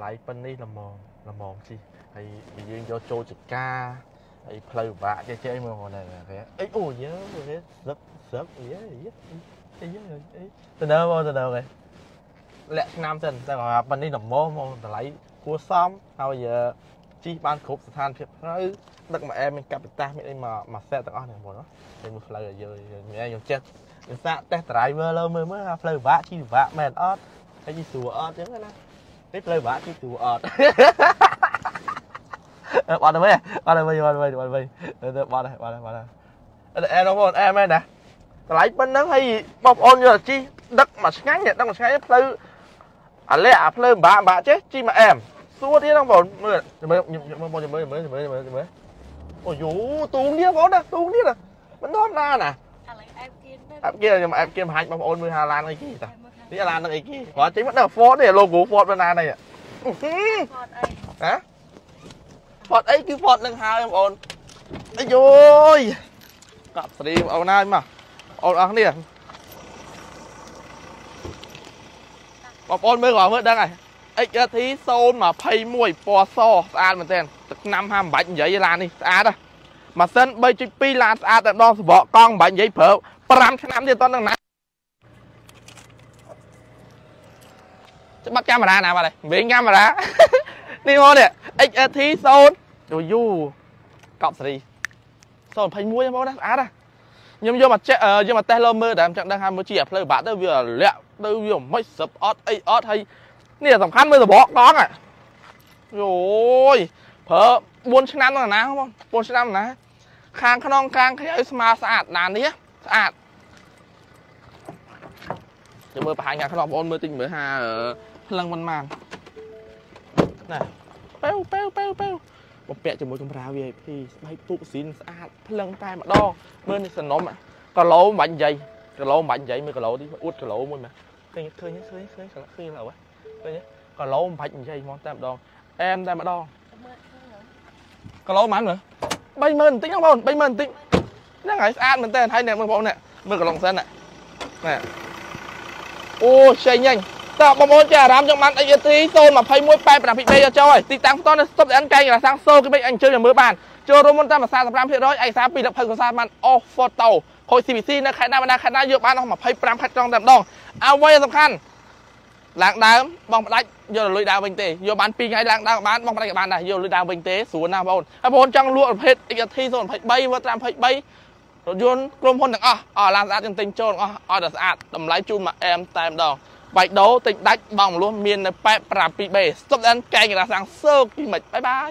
ថ្លៃប៉ុណ្នេះល្មមល្មមជីហើយយើងយកចូលចកាហើយផ្លូវពិបាកចេះចេះអីមើលហ្នឹងគេអីអូយើគេស្ឹបស្ឹបយើយើអីយើអីទៅនៅមកទៅនៅគេលាក់ឆ្នាំទៅតែគាត់ប៉ុណ្នេះល្មមមកតម្លៃគួរសមហើយជីបានគ្រប់ស្ថានភាពផ្លូវដឹកមកអែមានកាពីតាសមានអីមកមកសេតទាំងអស់ហ្នឹងបងណាតែមើលផ្លូវយើងយើងចេះយើងសាកតេស្ត driver លើមើលមើលផ្លូវពិបាកជីពិបាកមែនអត់ហើយជីស្រួលអត់ចឹងណា នេះផ្លូវពិបាកជីស្រួលអត់បាត់ទៅវិញបាត់ទៅវិញបាត់ទៅវិញបាត់ទៅវិញទៅបាត់ហើយបាត់ហើយបាត់ហើយអែបងប្អូនអែមែនណាតម្លៃប៉ុណ្ណឹងហើយបងប្អូនយកជីដឹកមកឆ្ងាញ់ដឹកមកឆ្ងាញ់ផ្លូវអាលាក់អាផ្លូវពិបាកពិបាកចេះជីមកអែមសួរទៀតបងប្អូនមើលមើលមើលមើលមើលមើលមើលមើលមើលអូយូទូងនេះបងប្អូនណាទូងនេះណាមិនធម្មតាណាឥឡូវអែបគៀនទៅអាប់គេខ្ញុំអាប់គេបង្ហាញបងប្អូនមើលហាឡានអីគេតា នេះឡាននឹងអីគេគាត់ចេញមកដល់ Ford នេះ logo Ford បណ្ណានេះផតអីហ៎ Ford អីគឺ Ford នឹងហើយបងប្អូនអាយយកប់ស្រីបងប្អូនហើយមកបងប្អូនអស់គ្នាបងប្អូនមើលគាត់មើលដឹងហើយ XRT 021ពណ៌សស្អាតមែនទែនទឹកឆ្នាំហាមិនបាច់និយាយឡាននេះស្អាតហ៎ម៉ាស៊ីន3.2ឡានស្អាតតែម្ដងសបកកង់មិនបាច់និយាយប្រើ5ឆ្នាំទៀតអត់នឹងណា ច្បាប់កាមេរ៉ាណាបាត់ហើយវិញកាមេរ៉ានេះមកនេះ XRT 0យូយូកប់សេរី021បងប្អូនណាស្អាតហ៎ខ្ញុំយកមកចេះយកមកតេស្តលើមើលតែមិនចឹងដឹងថាមើលជាផ្លូវបាក់ទៅវាលាក់ទៅវាមិនសឹបអត់អីអត់ហើយនេះសំខាន់មើលសបកកង់ហ៎យោយប្រើ4ឆ្នាំដល់ណាបង4ឆ្នាំណាខាងក្នុងខាងខ្ញៅស្មើស្អាតណាននេះស្អាតចាំមើលបង្ហាញខាងក្នុងបងប្អូនមើលតិចមើលថាភ្លឹងមិនបានណាប៉ែវប៉ែវប៉ែវប៉ែវបំពាក់ជាមួយកម្រាល VIP ស្បែកពុកស៊ីនស្អាតភ្លឹងតែម្ដងមើលនេះសំណុំគីឡូមិនបាច់និយាយគីឡូមិនបាច់និយាយមើលគីឡូទីអួតគីឡូមួយមែនឃើញឃើញឃើញឃើញឃើញឃើញឡើយឃើញគីឡូមិនបាច់និយាយហ្មងតែម្ដងអែមតែម្ដងមើលឃើញហ៎គីឡូប៉ុន្មានមើល30000បន្តិចបងប្អូន30000បន្តិចហ្នឹងហើយស្អាតមែនតើហើយអ្នកបងប្អូននេះមើលកន្លងសិនណាណែអូចេញញ៉ាញ់ តើបងប្អូនចេះអារម្មណ៍ចង់បាន XT 021 8 7 2យកចូលហើយទីតាំងផ្ទាល់នៅស្តុបតែអិនកែងរាសាំងសូគីបិចអញ្ជើញទៅមើលបានចូលរួមមុនតាមភាសា15%ឯកសារ2លក្ខភៅភាសាបាន off photo ខូច CBC នៅខេត្តណាបណ្ដាខេត្តណាយកបានអស់25ខេត្តក្រុងតែម្ដងអ្វីសំខាន់ឡើងដើមបងផ្ដាច់យកលុយដើមវិញទេយកបាន2ថ្ងៃឡើងដើមបានបងផ្ដាច់ក៏បានដែរយកលុយដើមវិញទេស្រួលណាស់បងប្អូនហើយបងប្អូនចង់លក់ប្រភេទ XT 023 Vertra 23រថយន្តក្រុមហ៊ុនទាំងអស់អស់ឡានស្អាតទាំងទិញចូលទាំងអស់អត់តែស្អាតតម្លៃជូនមកអែមតែម្ដង បាយដូរទិញដាច់បងមលួសមាននៅ8 7 2B ស្តុបដែនកែងរាសាំងសើកពីមិនបាយបាយ